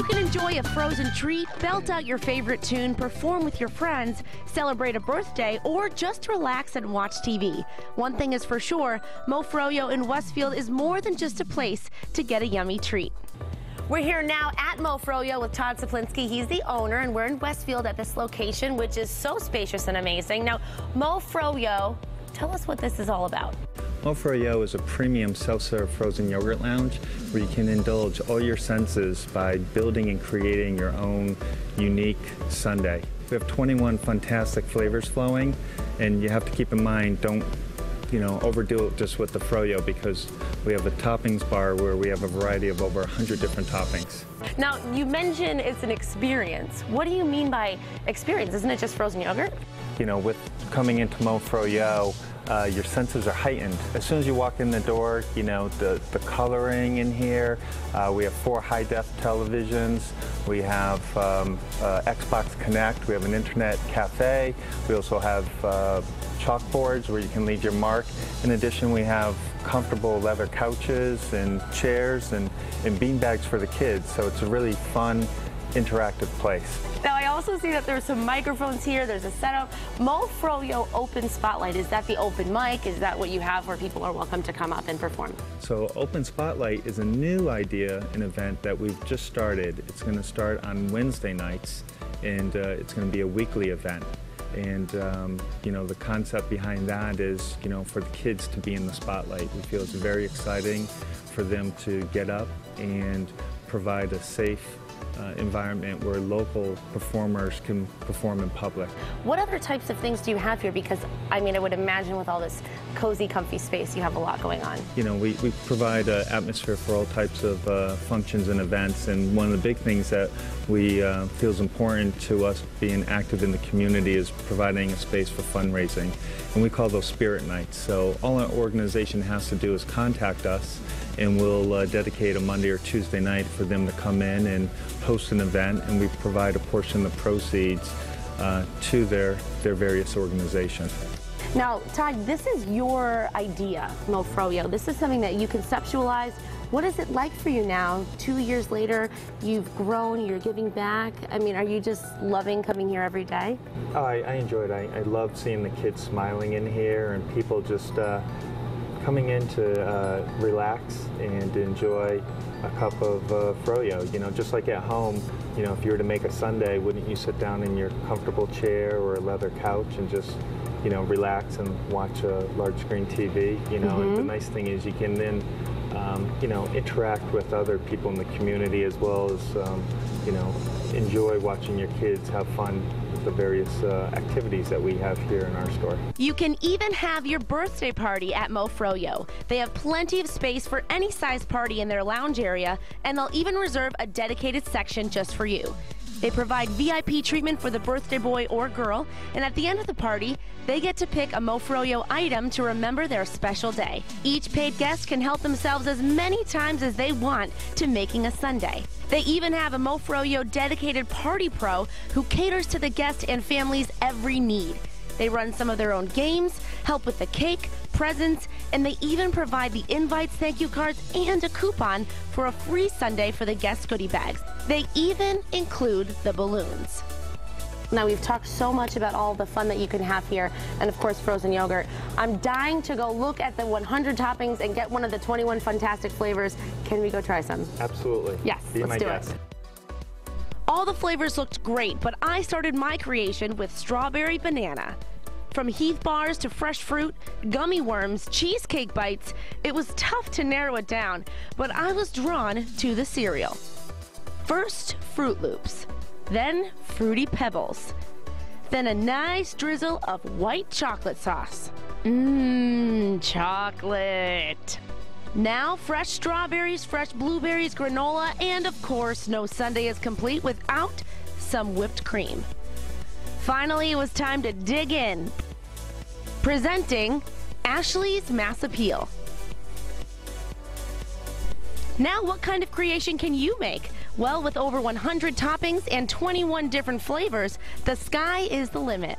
You can enjoy a frozen treat, belt out your favorite tune, perform with your friends, celebrate a birthday, or just relax and watch TV. One thing is for sure, MoFroYo in Westfield is more than just a place to get a yummy treat. We're here now at MoFroYo with Todd Saplinski. He's the owner, and we're in Westfield at this location, which is so spacious and amazing. Now, MoFroYo, tell us what this is all about. Froyo is a premium self-serve frozen yogurt lounge where you can indulge all your senses by building and creating your own unique sundae. We have 21 fantastic flavors flowing, and you have to keep in mind, don't you know, overdo it just with the froyo because we have a toppings bar where we have a variety of over 100 different toppings. Now, you mentioned it's an experience. What do you mean by experience? Isn't it just frozen yogurt? You know, with coming into MoFroYo, uh, your senses are heightened. As soon as you walk in the door, you know, the, the coloring in here, uh, we have four high-def televisions, we have um, uh, Xbox Kinect, we have an internet cafe, we also have uh, chalkboards where you can leave your mark. In addition, we have comfortable leather couches and chairs and, and bean bags for the kids, so it's a really fun, interactive place. Now also see that there's some microphones here, there's a setup. Mo Froyo Open Spotlight, is that the open mic? Is that what you have where people are welcome to come up and perform? So Open Spotlight is a new idea, an event that we've just started. It's going to start on Wednesday nights and uh, it's going to be a weekly event. And um, you know the concept behind that is you know for the kids to be in the spotlight. We feel it's very exciting for them to get up and provide a safe uh, environment where local performers can perform in public. What other types of things do you have here? Because, I mean, I would imagine with all this cozy, comfy space, you have a lot going on. You know, we, we provide an atmosphere for all types of uh, functions and events, and one of the big things that we uh, feel is important to us being active in the community is providing a space for fundraising, and we call those spirit nights. So all our organization has to do is contact us and we'll uh, dedicate a Monday or Tuesday night for them to come in and host an event, and we provide a portion of the proceeds uh, to their, their various organizations. Now, Todd, this is your idea, MoFroYo. This is something that you conceptualized. What is it like for you now? Two years later, you've grown, you're giving back. I mean, are you just loving coming here every day? Oh, I, I enjoy it. I, I, love seeing the kids smiling in here and people just uh, coming in to uh, relax and enjoy a cup of uh, froyo. You know, just like at home, you know, if you were to make a sundae, wouldn't you sit down in your comfortable chair or a leather couch and just, you know, relax and watch a large screen TV? You know, mm -hmm. and the nice thing is you can then, um, you know, interact with other people in the community as well as, um, you know, enjoy watching your kids have fun the various uh, activities that we have here in our store. You can even have your birthday party at MoFroYo. They have plenty of space for any size party in their lounge area, and they'll even reserve a dedicated section just for you. They provide VIP treatment for the birthday boy or girl, and at the end of the party, they get to pick a MoFroYo item to remember their special day. Each paid guest can help themselves as many times as they want to making a sundae. They even have a MoFroYo dedicated party pro who caters to the guest and family's every need. They run some of their own games, help with the cake, presents, and they even provide the invites, thank you cards, and a coupon for a free sundae for the guest goodie bags. They even include the balloons. Now, we've talked so much about all the fun that you can have here, and of course, frozen yogurt. I'm dying to go look at the 100 toppings and get one of the 21 fantastic flavors. Can we go try some? Absolutely. Yes, Be let's do guest. it. All the flavors looked great, but I started my creation with strawberry banana. From Heath bars to fresh fruit, gummy worms, cheesecake bites, it was tough to narrow it down, but I was drawn to the cereal. First, Froot Loops, then Fruity Pebbles, then a nice drizzle of white chocolate sauce. Mmm, chocolate. Now, fresh strawberries, fresh blueberries, granola, and of course, no sundae is complete without some whipped cream. Finally, it was time to dig in. Presenting Ashley's Mass Appeal. Now, what kind of creation can you make? Well, with over 100 toppings and 21 different flavors, the sky is the limit.